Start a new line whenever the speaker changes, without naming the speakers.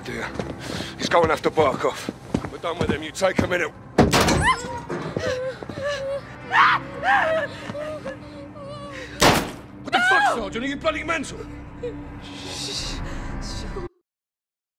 dear. He's going after Barkov. We're done with him. You take a minute. What the fuck, Sergeant? Are you bloody mental?